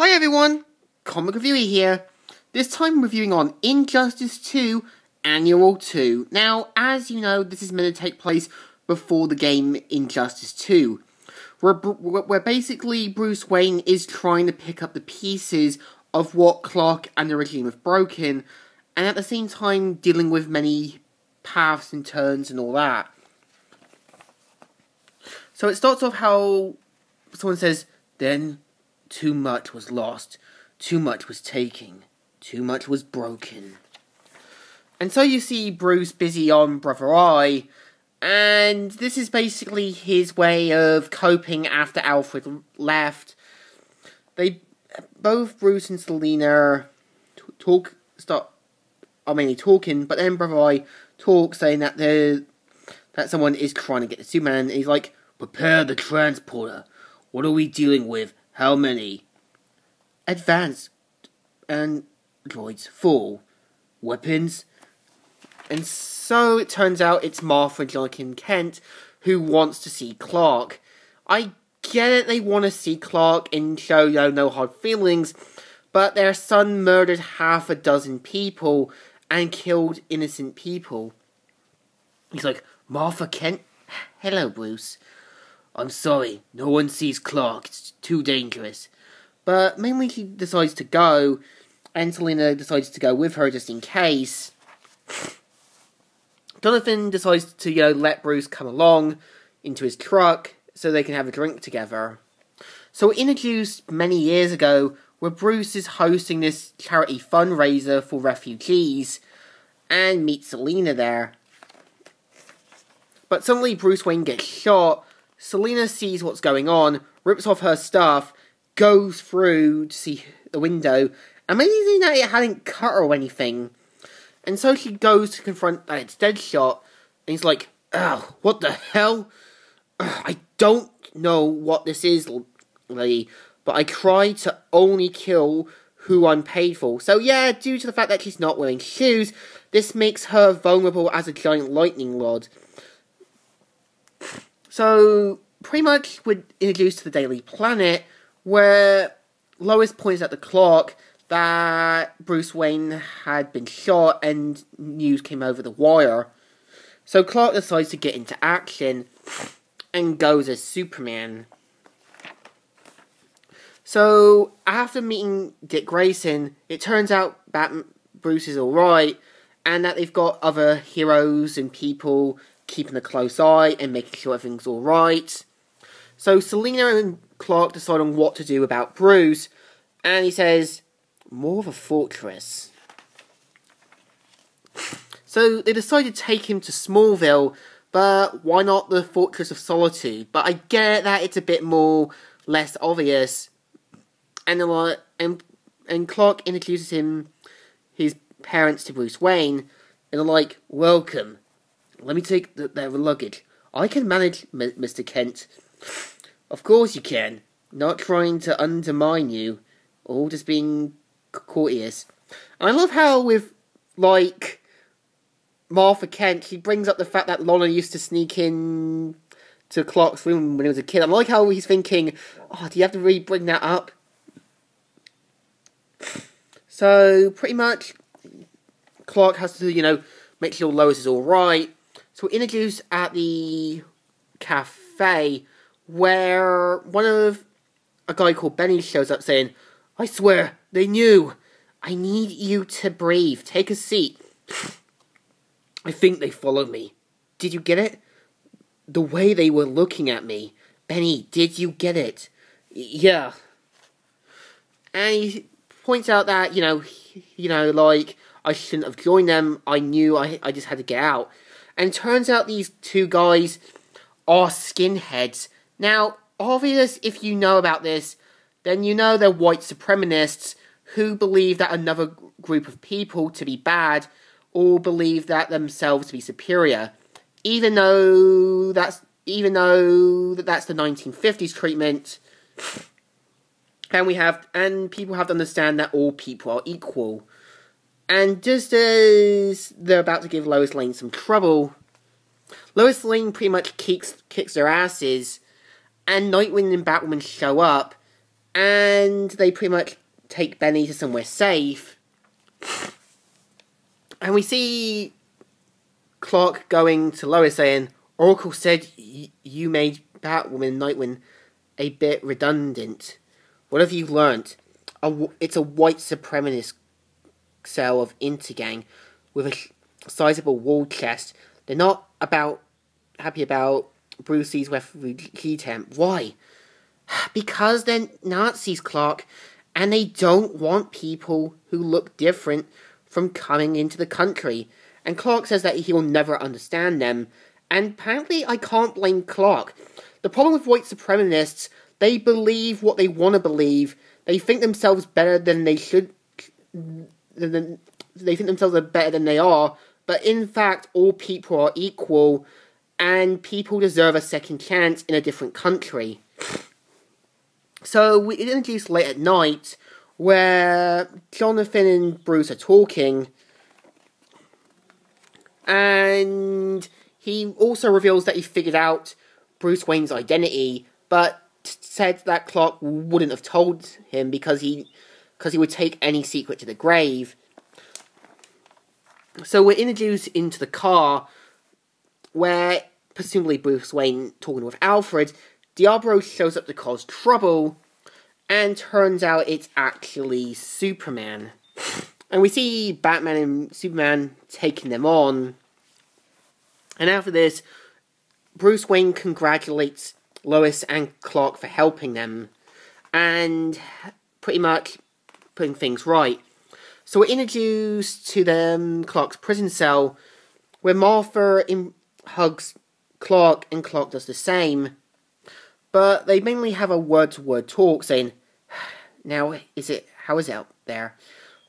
Hi everyone, Comic Reviewer here. This time reviewing on Injustice 2 Annual 2. Now, as you know, this is meant to take place before the game Injustice 2. Where, where basically Bruce Wayne is trying to pick up the pieces of what Clark and the regime have broken, and at the same time dealing with many paths and turns and all that. So it starts off how someone says, then too much was lost, too much was taken, too much was broken. And so you see Bruce busy on Brother Eye, and this is basically his way of coping after Alfred left. They both Bruce and Selina talk start are mainly talking, but then Brother Eye talks saying that the that someone is trying to get the Superman, and he's like, Prepare the transporter. What are we dealing with? How many? Advanced and droids full. Weapons? And so it turns out it's Martha Jonathan Kent who wants to see Clark. I get it, they want to see Clark and show know, no hard feelings, but their son murdered half a dozen people and killed innocent people. He's like, Martha Kent? Hello, Bruce. I'm sorry, no one sees Clark, it's too dangerous. But mainly she decides to go, and Selina decides to go with her just in case. Jonathan decides to, you know, let Bruce come along into his truck so they can have a drink together. So introduced many years ago, where Bruce is hosting this charity fundraiser for refugees, and meets Selina there. But suddenly Bruce Wayne gets shot, Selina sees what's going on, rips off her stuff, goes through to see the window, amazing that it hadn't cut her or anything. And so she goes to confront that it's Deadshot, and he's like, oh, what the hell? Ugh, I don't know what this is, lady, but I try to only kill who I'm paid for. So yeah, due to the fact that she's not wearing shoes, this makes her vulnerable as a giant lightning rod. So, pretty much we're introduced to the Daily Planet, where Lois points out the Clark that Bruce Wayne had been shot and news came over the wire. So Clark decides to get into action and goes as Superman. So after meeting Dick Grayson, it turns out that Bruce is alright and that they've got other heroes and people keeping a close eye and making sure everything's alright. So Selina and Clark decide on what to do about Bruce, and he says, more of a fortress. So they decide to take him to Smallville, but why not the Fortress of Solitude? But I get that it's a bit more less obvious. And like, and and Clark introduces him his parents to Bruce Wayne, and they're like, "Welcome, let me take the, their luggage. I can manage, M- Mr. Kent. Of course you can. Not trying to undermine you, All just being courteous. I love how with, like, Martha Kent, she brings up the fact that Lana used to sneak in to Clark's room when he was a kid. I like how he's thinking, oh, do you have to really bring that up? So, pretty much, Clark has to, you know, make sure Lois is alright. So we're introduced at the cafe where one of a guy called Benny shows up saying, I swear, they knew. I need you to breathe. Take a seat. I think they followed me. Did you get it? The way they were looking at me. Benny, did you get it? Yeah. And he points out that, you know, you know, like, I shouldn't have joined them. I knew I, I just had to get out. And turns out these two guys are skinheads. Now, obvious if you know about this, then you know they're white supremacists who believe that another group of people to be bad or believe that themselves to be superior. Even though that's even though that's the 1950s treatment, and we have and people have to understand that all people are equal. And just as they're about to give Lois Lane some trouble, Lois Lane pretty much kicks kicks their asses, and Nightwing and Batwoman show up, and they pretty much take Benny to somewhere safe. And we see Clark going to Lois saying, Oracle said you made Batwoman Nightwing a bit redundant. What have you learnt? It's a white supremacist cell of Intergang with a sizable wall chest. They're not about happy about Bruce's refugee camp. Why? Because they're Nazis, Clark, and they don't want people who look different from coming into the country. And Clark says that he will never understand them. And apparently, I can't blame Clark. The problem with white supremacists, they believe what they want to believe. They think themselves better than they should. They think themselves are better than they are. But in fact, all people are equal, and people deserve a second chance in a different country. So we introduced late at night, where Jonathan and Bruce are talking, and he also reveals that he figured out Bruce Wayne's identity, but said that Clark wouldn't have told him because he because he would take any secret to the grave. So we're introduced into the car where presumably Bruce Wayne talking with Alfred, Diablo shows up to cause trouble, and turns out it's actually Superman. And we see Batman and Superman taking them on. And after this, Bruce Wayne congratulates Lois and Clark for helping them and pretty much putting things right. So we're introduced to them Clark's prison cell where Martha in, hugs Clark and Clark does the same. But they mainly have a word to word talk saying, Now, is it, how is it out there?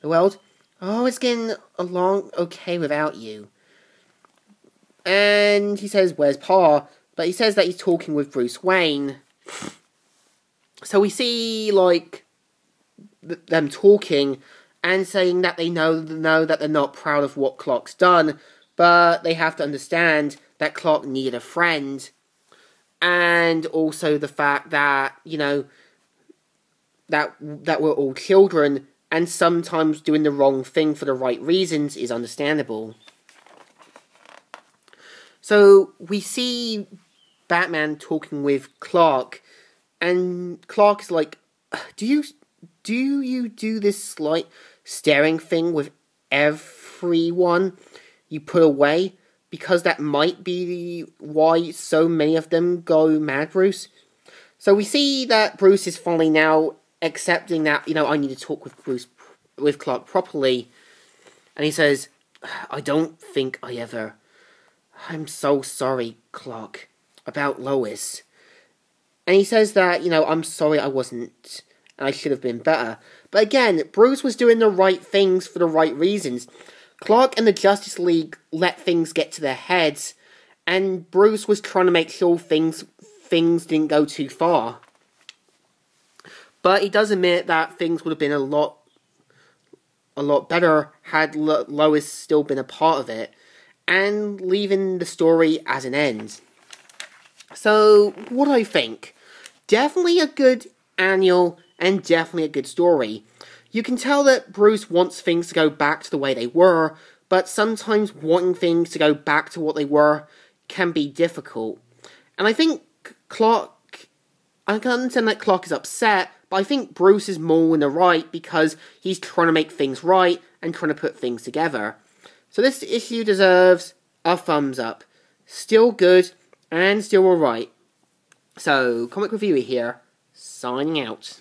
The world? Oh, it's getting along okay without you. And he says, Where's Pa? But he says that he's talking with Bruce Wayne. So we see, like, them talking and saying that they know, know that they're not proud of what Clark's done, but they have to understand that Clark needed a friend. And also the fact that, you know, that that we're all children and sometimes doing the wrong thing for the right reasons is understandable. So we see Batman talking with Clark, and Clark's like, "Do you do you do this slight staring thing with everyone you put away? Because that might be why so many of them go mad, Bruce." So we see that Bruce is finally now accepting that you know I need to talk with Bruce with Clark properly, and he says, "I don't think I ever." I'm so sorry, Clark, about Lois. And he says that, you know, I'm sorry I wasn't, I should have been better. But again, Bruce was doing the right things for the right reasons. Clark and the Justice League let things get to their heads, and Bruce was trying to make sure things things didn't go too far. But he does admit that things would have been a lot a lot better had Lo- Lois still been a part of it and leaving the story as an end. So, what do I think? Definitely a good annual and definitely a good story. You can tell that Bruce wants things to go back to the way they were, but sometimes wanting things to go back to what they were can be difficult. And I think Clark, I can understand that Clark is upset, but I think Bruce is more in the right because he's trying to make things right and trying to put things together. So this issue deserves a thumbs up. Still good and still alright. So, Comic Reviewer here, signing out.